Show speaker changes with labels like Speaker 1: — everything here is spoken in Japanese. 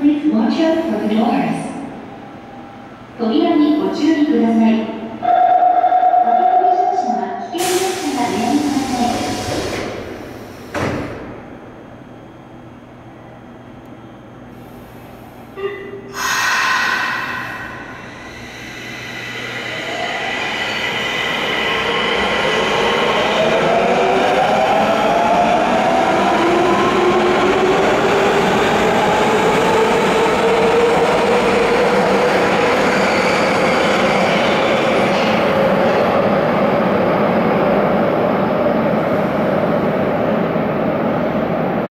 Speaker 1: Please watch out for the doors. 扉にご注意ください。